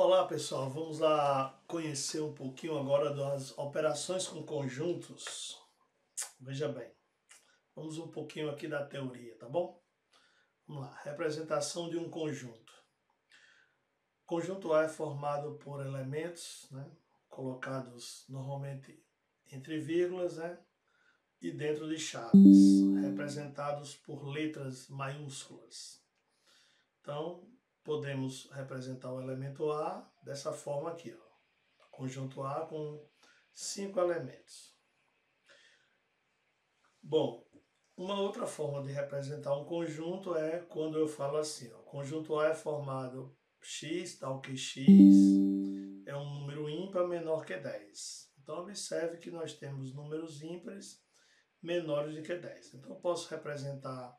Olá pessoal, vamos lá conhecer um pouquinho agora das operações com conjuntos. Veja bem, vamos um pouquinho aqui da teoria, tá bom? Vamos lá, representação de um conjunto. Conjunto A é formado por elementos, né, colocados normalmente entre vírgulas, né, e dentro de chaves, representados por letras maiúsculas. Então, podemos representar o elemento A dessa forma aqui, ó. Conjunto A com cinco elementos. Bom, uma outra forma de representar um conjunto é quando eu falo assim, ó, conjunto A é formado x, tal que x é um número ímpar menor que 10. Então observe que nós temos números ímpares menores do que 10. Então eu posso representar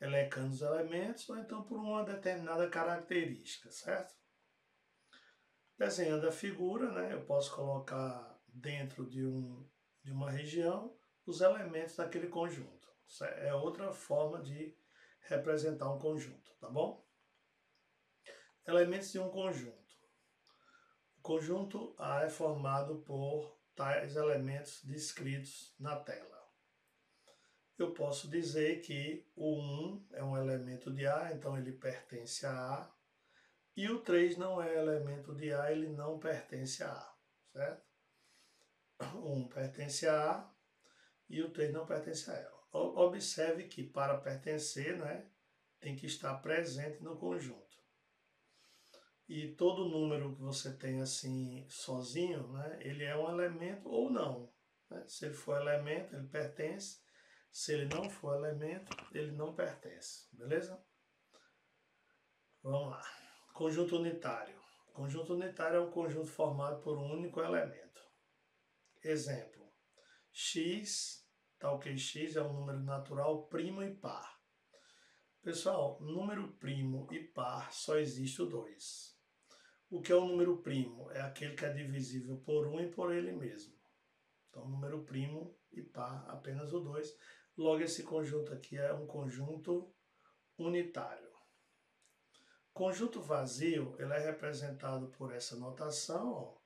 elencando os elementos, ou então por uma determinada característica, certo? Desenhando a figura, né, eu posso colocar dentro de, um, de uma região os elementos daquele conjunto. Isso é outra forma de representar um conjunto, tá bom? Elementos de um conjunto. O conjunto A é formado por tais elementos descritos na tela eu posso dizer que o 1 é um elemento de A, então ele pertence a A, e o 3 não é elemento de A, ele não pertence a A, certo? O 1 pertence a A e o 3 não pertence a ela. Observe que para pertencer, né, tem que estar presente no conjunto. E todo número que você tem assim sozinho, né, ele é um elemento ou não. Né? Se ele for elemento, ele pertence se ele não for elemento, ele não pertence, beleza? Vamos lá. Conjunto unitário. Conjunto unitário é um conjunto formado por um único elemento. Exemplo. x, tal que x é um número natural primo e par. Pessoal, número primo e par só existe o 2. O que é o número primo? É aquele que é divisível por 1 um e por ele mesmo. Então, número primo e par, apenas o 2. Logo, esse conjunto aqui é um conjunto unitário. Conjunto vazio, ele é representado por essa notação, ó.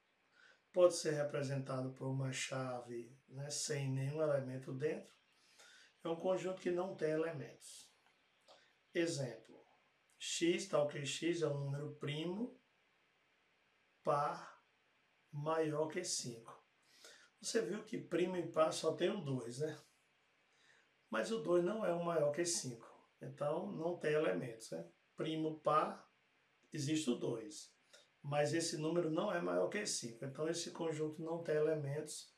pode ser representado por uma chave né, sem nenhum elemento dentro. É um conjunto que não tem elementos. Exemplo, x tal que x é um número primo par maior que 5. Você viu que primo e par só tem o 2, né? Mas o 2 não é o maior que 5. Então, não tem elementos. Né? Primo par, existe o 2. Mas esse número não é maior que 5. Então, esse conjunto não tem elementos.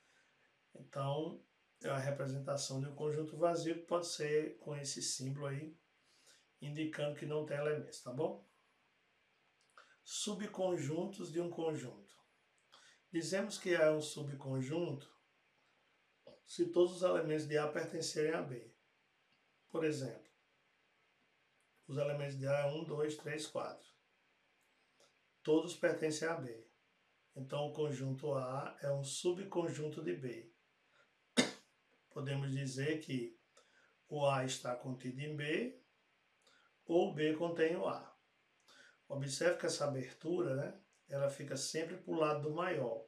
Então, é a representação de um conjunto vazio que pode ser com esse símbolo aí, indicando que não tem elementos, tá bom? Subconjuntos de um conjunto. Dizemos que é um subconjunto se todos os elementos de A pertencerem a B. Por exemplo, os elementos de A é 1, 2, 3, 4. Todos pertencem a B. Então, o conjunto A é um subconjunto de B. Podemos dizer que o A está contido em B ou B contém o A. Observe que essa abertura, né, ela fica sempre para o lado do maior,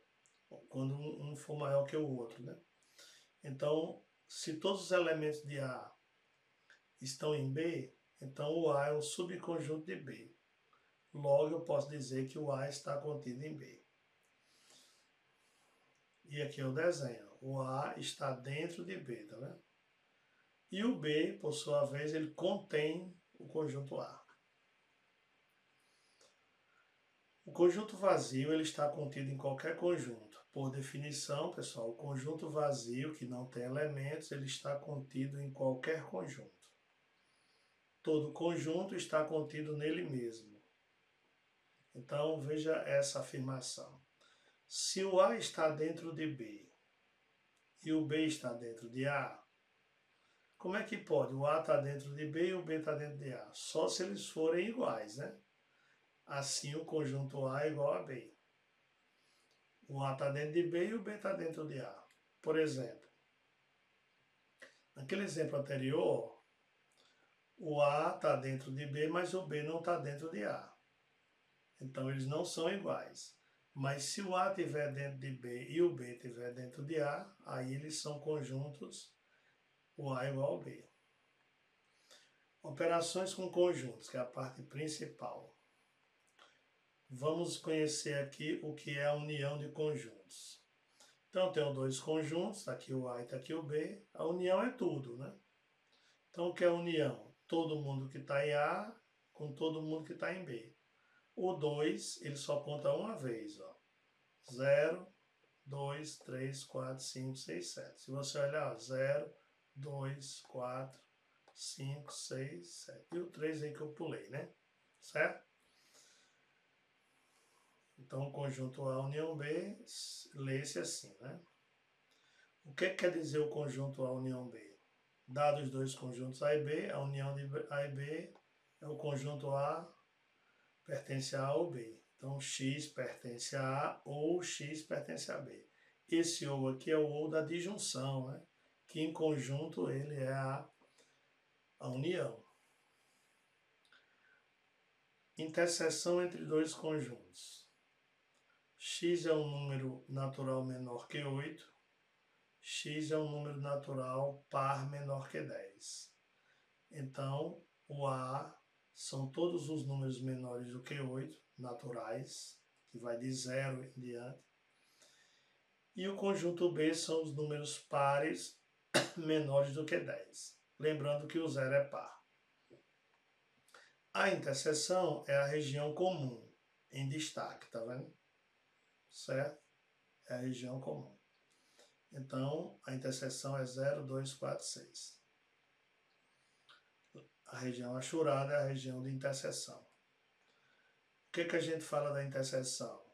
quando um for maior que o outro, né? Então, se todos os elementos de A estão em B, então o A é um subconjunto de B. Logo, eu posso dizer que o A está contido em B. E aqui é o desenho. O A está dentro de B, tá vendo? E o B, por sua vez, ele contém o conjunto A. O conjunto vazio ele está contido em qualquer conjunto. Por definição, pessoal, o conjunto vazio que não tem elementos, ele está contido em qualquer conjunto. Todo conjunto está contido nele mesmo. Então, veja essa afirmação. Se o A está dentro de B e o B está dentro de A, como é que pode? O A está dentro de B e o B está dentro de A. Só se eles forem iguais, né? Assim, o conjunto A é igual a B. O A está dentro de B e o B está dentro de A. Por exemplo, naquele exemplo anterior, o A está dentro de B, mas o B não está dentro de A. Então eles não são iguais. Mas se o A estiver dentro de B e o B estiver dentro de A, aí eles são conjuntos, o A igual ao B. Operações com conjuntos, que é a parte principal. Vamos conhecer aqui o que é a união de conjuntos. Então, tenho dois conjuntos, está aqui o A e está aqui o B. A união é tudo, né? Então, o que é a união? Todo mundo que está em A com todo mundo que está em B. O 2, ele só conta uma vez, ó. 0, 2, 3, 4, 5, 6, 7. Se você olhar, 0, 2, 4, 5, 6, 7. E o 3 aí que eu pulei, né? Certo? Então, o conjunto A união B lê-se assim, né? O que quer dizer o conjunto A união B? Dados dois conjuntos A e B, a união de A e B é o conjunto A pertence a A ou B. Então, X pertence a A ou X pertence a B. Esse ou aqui é o ou da disjunção, né? que em conjunto ele é a, a união. Interseção entre dois conjuntos. X é um número natural menor que 8, x é um número natural par menor que 10. Então, o A são todos os números menores do que 8, naturais, que vai de zero em diante. E o conjunto B são os números pares menores do que 10. Lembrando que o zero é par. A interseção é a região comum, em destaque, tá vendo? Certo? É a região comum. Então, a interseção é 0, 2, 4, 6. A região achurada é a região de interseção. O que, que a gente fala da interseção?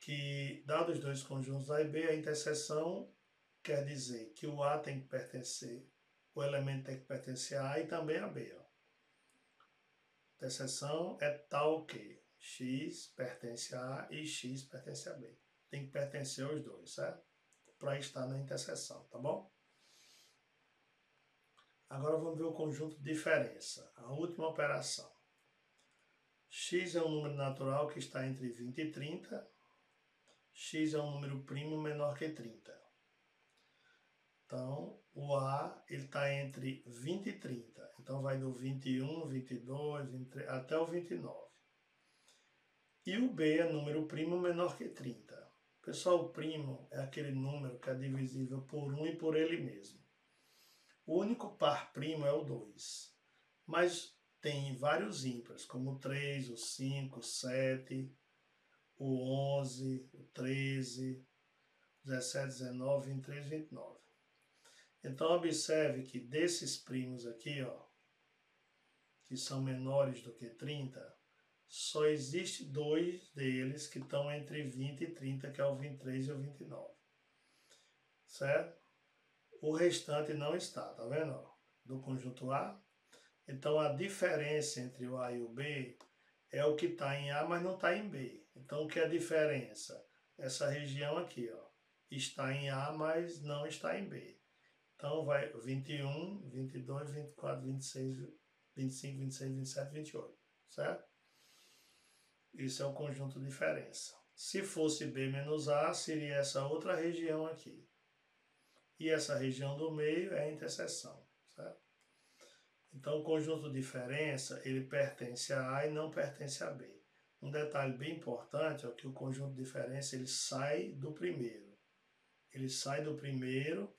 Que, dados os dois conjuntos A e B, a interseção quer dizer que o A tem que pertencer, o elemento tem que pertencer a A e também a B. Ó. Interseção é tal que X pertence a A e X pertence a B. Tem que pertencer aos dois, certo? Para estar na interseção, tá bom? Agora vamos ver o conjunto de diferença, a última operação. x é um número natural que está entre 20 e 30. x é um número primo menor que 30. Então, o A está entre 20 e 30. Então, vai do 21, 22, 23, até o 29. E o B é número primo menor que 30. Pessoal, o primo é aquele número que é divisível por 1 e por ele mesmo. O único par primo é o 2. Mas tem vários ímpares, como o 3, o 5, o 7, o 11, o 13, 17, 19, 23, 29. Então, observe que desses primos aqui, ó, que são menores do que 30, só existe dois deles que estão entre 20 e 30, que é o 23 e o 29. Certo? O restante não está, tá vendo? Do conjunto A. Então a diferença entre o A e o B é o que está em A, mas não está em B. Então o que é a diferença? Essa região aqui, ó, está em A, mas não está em B. Então vai 21, 22, 24, 26, 25, 26, 27, 28, certo? Isso é o conjunto diferença. Se fosse B menos A, seria essa outra região aqui. E essa região do meio é a interseção, certo? Então, o conjunto diferença, ele pertence a A e não pertence a B. Um detalhe bem importante é que o conjunto diferença, ele sai do primeiro. Ele sai do primeiro,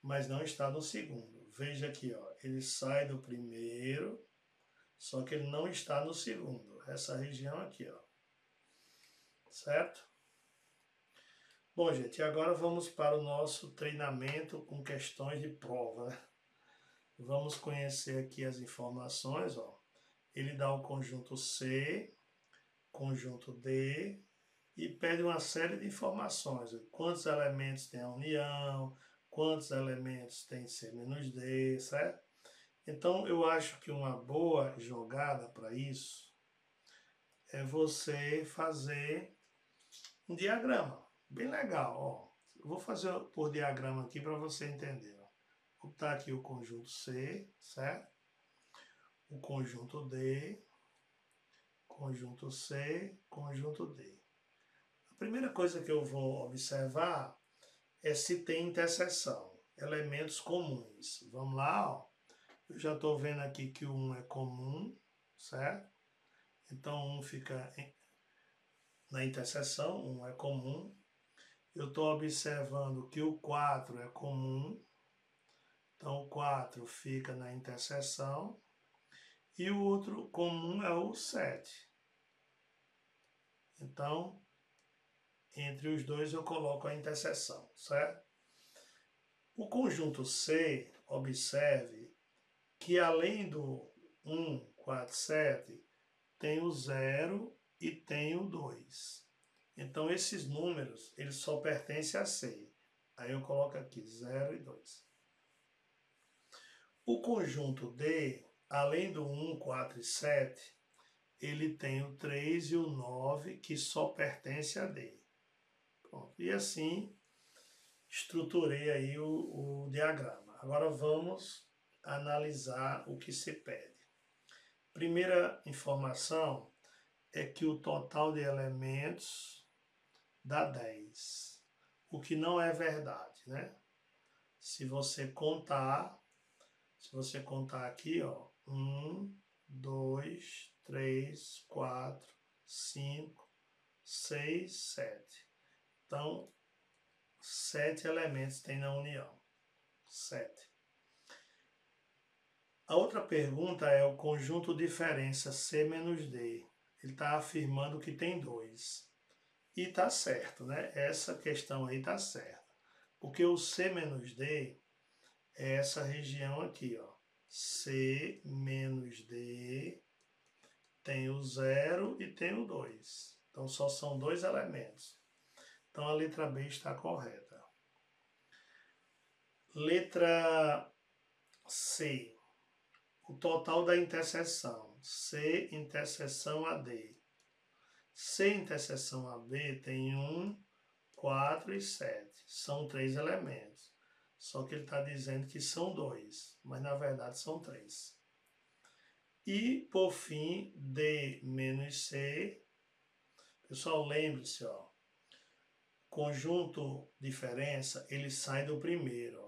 mas não está no segundo. Veja aqui, ó, ele sai do primeiro, só que ele não está no segundo, essa região aqui, ó. Certo? Bom, gente, agora vamos para o nosso treinamento com questões de prova. Né? Vamos conhecer aqui as informações, ó. Ele dá o conjunto C, conjunto D e pede uma série de informações. Quantos elementos tem a união, quantos elementos tem C menos D, certo? Então, eu acho que uma boa jogada para isso é você fazer um diagrama. Bem legal, ó. Eu vou fazer por diagrama aqui para você entender. Ó. Vou botar aqui o conjunto C, certo? O conjunto D, conjunto C, conjunto D. A primeira coisa que eu vou observar é se tem interseção, elementos comuns. Vamos lá, ó. Eu já estou vendo aqui que o 1 é comum, certo? Então, 1 fica na interseção, 1 é comum. Eu estou observando que o 4 é comum, então o 4 fica na interseção. E o outro comum é o 7. Então, entre os dois eu coloco a interseção, certo? O conjunto C, observe que além do 1, 4, 7, tem o 0 e tem o 2. Então, esses números, eles só pertencem a C. Aí eu coloco aqui 0 e 2. O conjunto D, além do 1, 4 e 7, ele tem o 3 e o 9, que só pertence a D. Pronto. E assim, estruturei aí o, o diagrama. Agora vamos analisar o que se pede. Primeira informação é que o total de elementos dá 10, o que não é verdade, né? Se você contar, se você contar aqui, ó, 1, 2, 3, 4, 5, 6, 7. Então, sete elementos tem na união. Sete. A outra pergunta é o conjunto diferença C menos D. Ele está afirmando que tem dois. E está certo, né? Essa questão aí está certa. Porque o C menos D é essa região aqui, ó. C menos D tem o zero e tem o 2. Então só são dois elementos. Então a letra B está correta. Letra C o total da interseção, C interseção AD. C interseção AB tem 1, 4 e 7. São três elementos. Só que ele está dizendo que são dois, mas na verdade são três. E, por fim, D menos C. Pessoal, lembre-se, ó. Conjunto diferença, ele sai do primeiro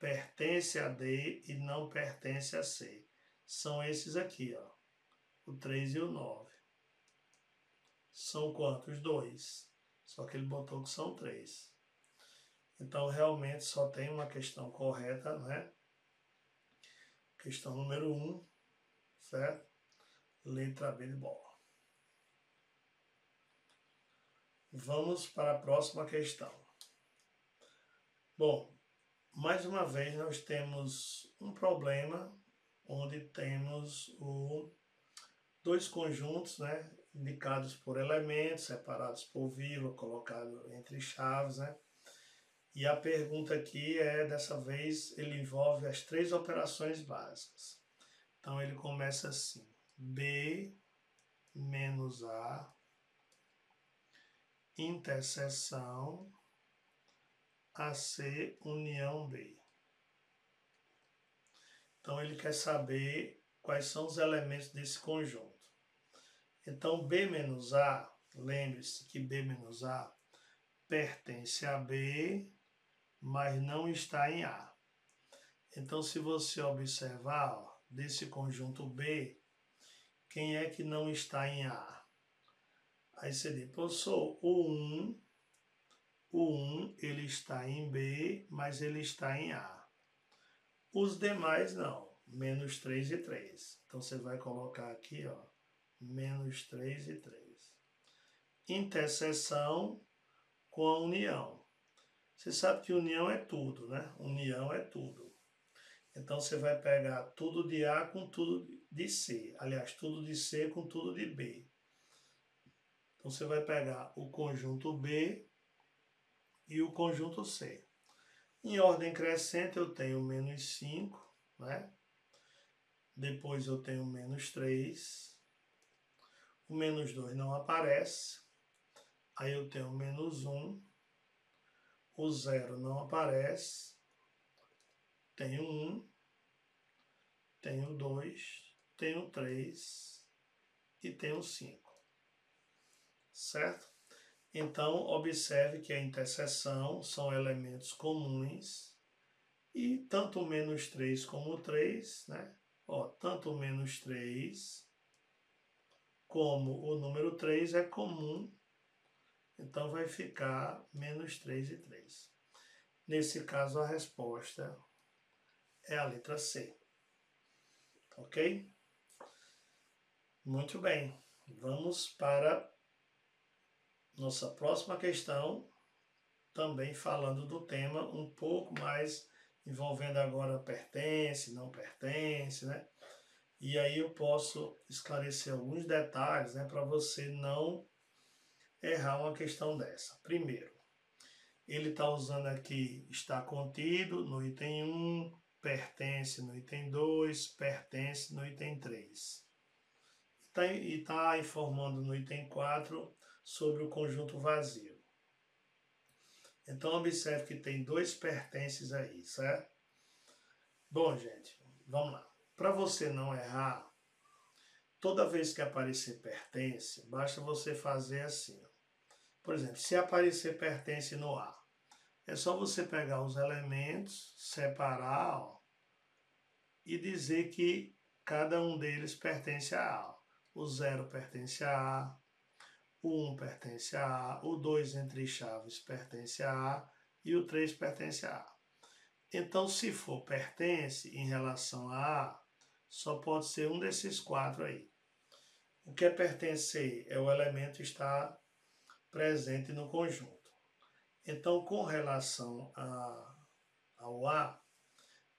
pertence a D e não pertence a C. São esses aqui, ó. O 3 e o 9. São quantos? Dois. Só que ele botou que são três. Então, realmente, só tem uma questão correta, né? Questão número 1, um, certo? Letra B de bola. Vamos para a próxima questão. Bom, mais uma vez nós temos um problema onde temos o, dois conjuntos né, indicados por elementos, separados por vírgula, colocado entre chaves. Né? E a pergunta aqui é, dessa vez, ele envolve as três operações básicas. Então ele começa assim, B menos A, interseção AC união B. Então ele quer saber quais são os elementos desse conjunto. Então B menos A, lembre-se que B menos A pertence a B, mas não está em A. Então se você observar ó, desse conjunto B, quem é que não está em A? Aí você diz, professor, o 1 o 1 ele está em B, mas ele está em A. Os demais não, menos 3 e 3. Então você vai colocar aqui, ó, menos 3 e 3. Interseção com a união. Você sabe que união é tudo, né? União é tudo. Então você vai pegar tudo de A com tudo de C. Aliás, tudo de C com tudo de B. Então você vai pegar o conjunto B e o conjunto C. Em ordem crescente eu tenho menos 5, né? Depois eu tenho menos 3. O menos 2 não aparece. Aí eu tenho menos 1. O zero não aparece. Tenho 1. Tenho 2. Tenho 3. e um 5. Certo? Então, observe que a interseção são elementos comuns e tanto menos 3 como o 3, né? Ó, tanto menos 3 como o número 3 é comum, então vai ficar menos 3 e 3. Nesse caso, a resposta é a letra C. Ok? Muito bem. Vamos para nossa próxima questão, também falando do tema um pouco mais envolvendo agora pertence, não pertence, né? E aí eu posso esclarecer alguns detalhes, né, para você não errar uma questão dessa. Primeiro, ele está usando aqui está contido no item 1, pertence no item 2, pertence no item 3. E está tá informando no item 4 sobre o conjunto vazio. Então, observe que tem dois pertences aí, certo? Bom, gente, vamos lá. Para você não errar, toda vez que aparecer pertence, basta você fazer assim. Por exemplo, se aparecer pertence no A, é só você pegar os elementos, separar ó, e dizer que cada um deles pertence a A. O zero pertence a A, o 1 pertence a A, o 2 entre chaves pertence a A e o 3 pertence a A. Então, se for pertence em relação a A, só pode ser um desses quatro aí. O que é pertencer é o elemento estar presente no conjunto. Então, com relação a, ao A,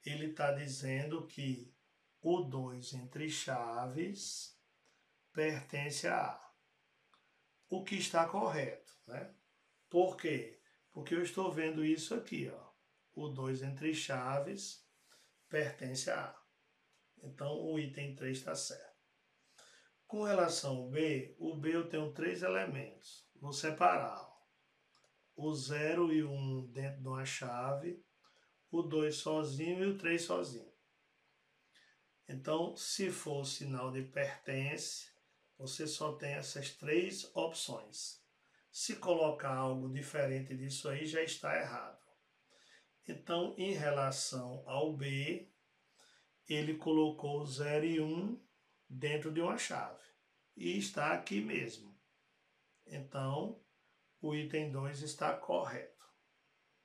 ele está dizendo que o 2 entre chaves pertence a A o que está correto. Né? Por quê? Porque eu estou vendo isso aqui. Ó. O 2 entre chaves pertence a A. Então, o item 3 está certo. Com relação ao B, o B eu tenho três elementos. Vou separar. Ó. O 0 e o 1 um dentro de uma chave, o 2 sozinho e o 3 sozinho. Então, se for o sinal de pertence, você só tem essas três opções. Se colocar algo diferente disso aí, já está errado. Então, em relação ao B, ele colocou 0 e 1 um dentro de uma chave. E está aqui mesmo. Então, o item 2 está correto.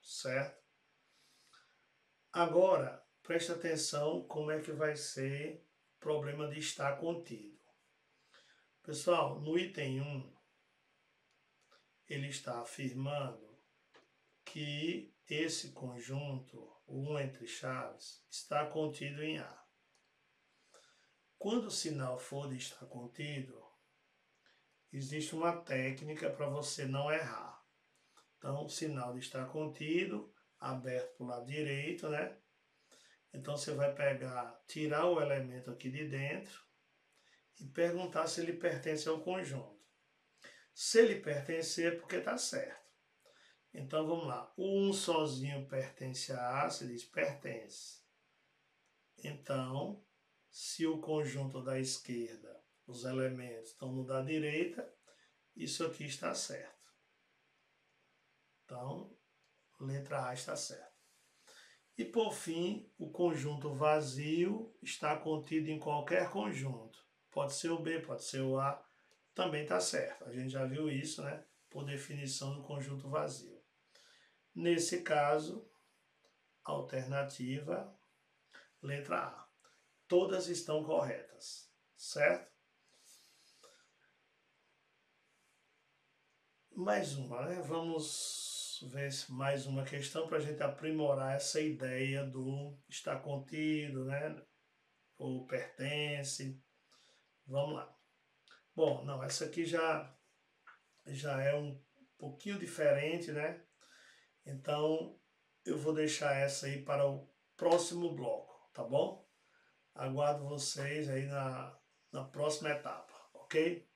Certo? Agora, preste atenção como é que vai ser o problema de estar contido. Pessoal, no item 1, ele está afirmando que esse conjunto, o 1 entre chaves, está contido em A. Quando o sinal for de estar contido, existe uma técnica para você não errar. Então, o sinal de estar contido, aberto para o lado direito, né? Então, você vai pegar, tirar o elemento aqui de dentro, e perguntar se ele pertence ao conjunto. Se ele pertencer, é porque está certo. Então vamos lá. O 1 sozinho pertence a A, se diz pertence. Então, se o conjunto da esquerda, os elementos estão no da direita, isso aqui está certo. Então, letra A está certa. E por fim, o conjunto vazio está contido em qualquer conjunto. Pode ser o B, pode ser o A, também está certo. A gente já viu isso, né? Por definição do conjunto vazio. Nesse caso, alternativa, letra A. Todas estão corretas, certo? Mais uma, né? Vamos ver mais uma questão para a gente aprimorar essa ideia do estar contido, né? Ou pertence. Vamos lá. Bom, não, essa aqui já, já é um pouquinho diferente, né? Então, eu vou deixar essa aí para o próximo bloco, tá bom? Aguardo vocês aí na, na próxima etapa, ok?